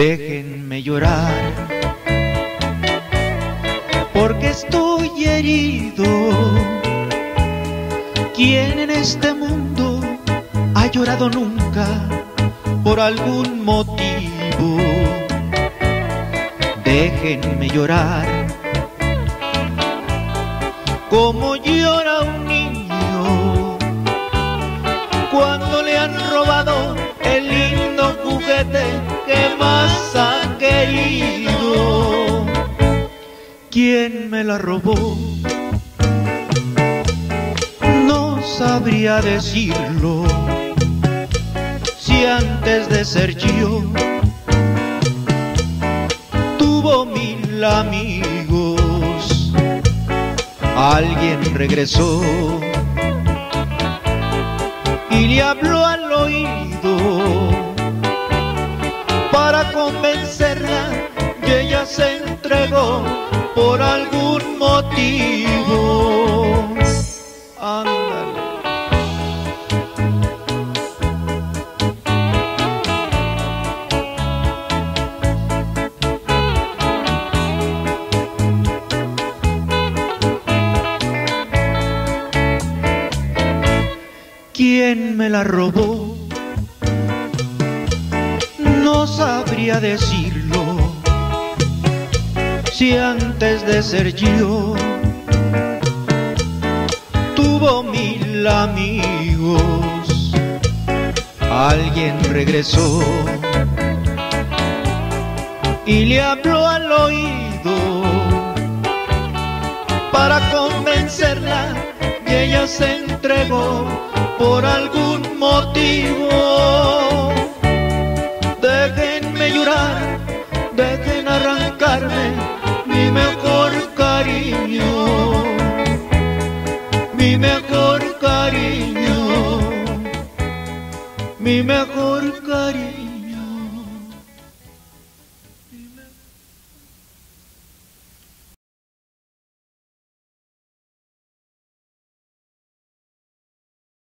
Déjenme llorar, porque estoy herido. ¿Quién en este mundo ha llorado nunca por algún motivo? Déjenme llorar, como llora ¿Quién me la robó? No sabría decirlo si antes de ser yo tuvo mil amigos. Alguien regresó y le habló al oído para convencerla y ella se entregó por algún motivo. Ándale. ¿Quién me la robó? No sabría decirlo si antes de ser yo tuvo mil amigos. Alguien regresó y le habló al oído para convencerla y ella se entregó por algún motivo. Déjenme llorar, dejen arrancarme mi mejor cariño, mi mejor cariño, mi mejor